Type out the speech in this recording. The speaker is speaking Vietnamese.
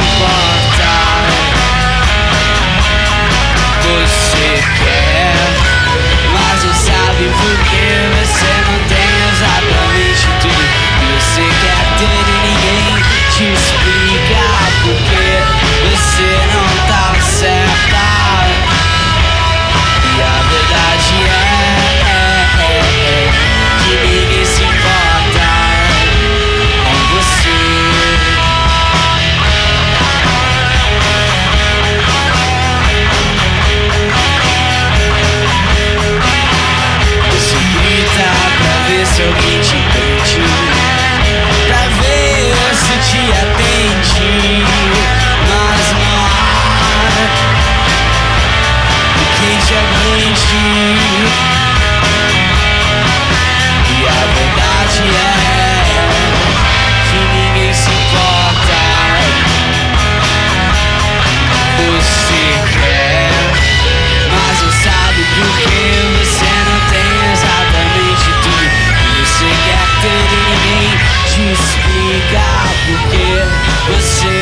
far que você